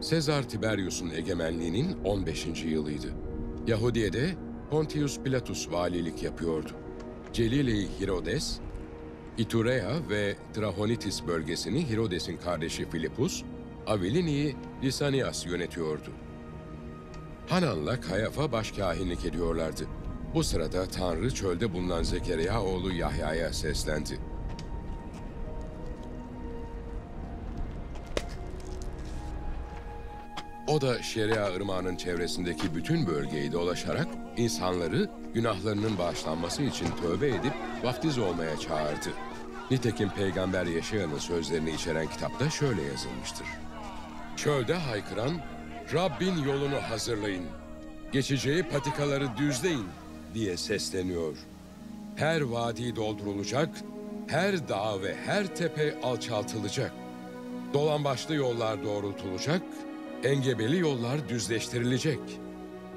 Sezar Tiberius'un egemenliğinin 15. yılıydı. Yahudiye de Pontius Pilatus valilik yapıyordu. Celile-i Hirodes, İturea ve Trahonitis bölgesini Hirodes'in kardeşi Filipus, Avelini'yi Lisanias yönetiyordu. Hanan'la Kayafa başkâhinlik ediyorlardı. Bu sırada Tanrı çölde bulunan Zekeriya oğlu Yahya'ya seslendi. O da Şeria Irmağı'nın çevresindeki bütün bölgeyi dolaşarak insanları günahlarının bağışlanması için tövbe edip vaftiz olmaya çağırdı. Nitekim Peygamber Yeşaya'nın sözlerini içeren kitapta şöyle yazılmıştır. Çölde haykıran, Rabbin yolunu hazırlayın, geçeceği patikaları düzleyin diye sesleniyor. Her vadi doldurulacak, her dağ ve her tepe alçaltılacak. Dolambaçlı yollar doğrultulacak, engebeli yollar düzleştirilecek.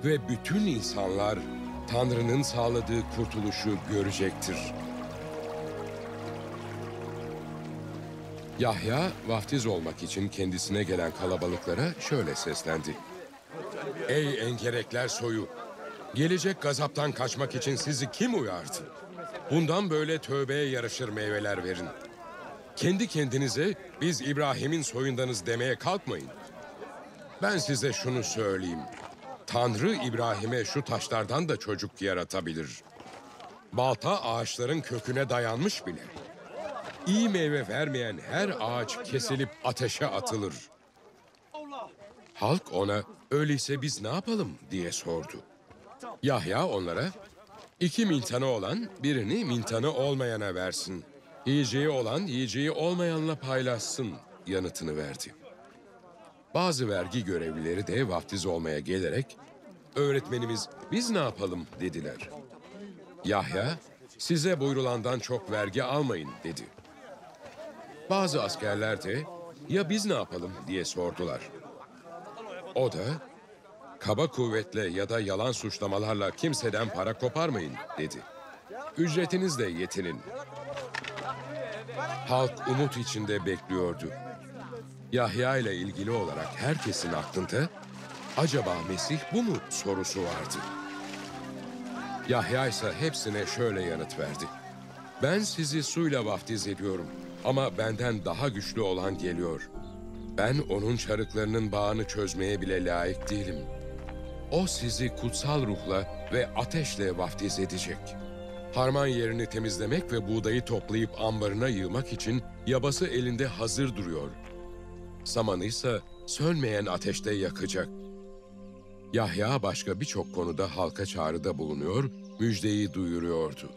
Ve bütün insanlar Tanrı'nın sağladığı kurtuluşu görecektir. Yahya vaftiz olmak için kendisine gelen kalabalıklara şöyle seslendi. Ey engerekler soyu! Gelecek gazaptan kaçmak için sizi kim uyardı? Bundan böyle tövbeye yaraşır meyveler verin. Kendi kendinize biz İbrahim'in soyundanız demeye kalkmayın. Ben size şunu söyleyeyim. Tanrı İbrahim'e şu taşlardan da çocuk yaratabilir. Balta ağaçların köküne dayanmış bile. İyi meyve vermeyen her ağaç kesilip ateşe atılır. Halk ona öyleyse biz ne yapalım diye sordu. Yahya onlara iki mintanı olan birini mintanı olmayana versin. Yiyeceği olan yiyeceği olmayanla paylaşsın yanıtını verdi. Bazı vergi görevlileri de vaftiz olmaya gelerek öğretmenimiz biz ne yapalım dediler. Yahya size buyrulandan çok vergi almayın dedi. Bazı askerler de ya biz ne yapalım diye sordular. O da kaba kuvvetle ya da yalan suçlamalarla kimseden para koparmayın dedi. Ücretinizle yetinin. Halk umut içinde bekliyordu. Yahya ile ilgili olarak herkesin aklında acaba Mesih bu mu sorusu vardı. Yahya ise hepsine şöyle yanıt verdi. Ben sizi suyla vaftiz ediyorum ama benden daha güçlü olan geliyor. Ben onun çarıklarının bağını çözmeye bile layık değilim. O sizi kutsal ruhla ve ateşle vaftiz edecek. Harman yerini temizlemek ve buğdayı toplayıp ambarına yığmak için yabası elinde hazır duruyor. Samanı ise sönmeyen ateşte yakacak. Yahya başka birçok konuda halka çağrıda bulunuyor, müjdeyi duyuruyordu.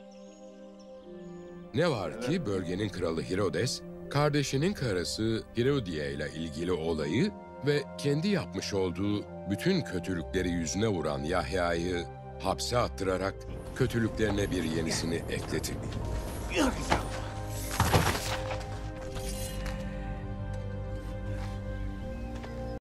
Ne var ki bölgenin kralı Herodes, kardeşinin karısı Herodiye ile ilgili olayı ve kendi yapmış olduğu bütün kötülükleri yüzüne vuran Yahya'yı hapse attırarak kötülüklerine bir yenisini ekledi.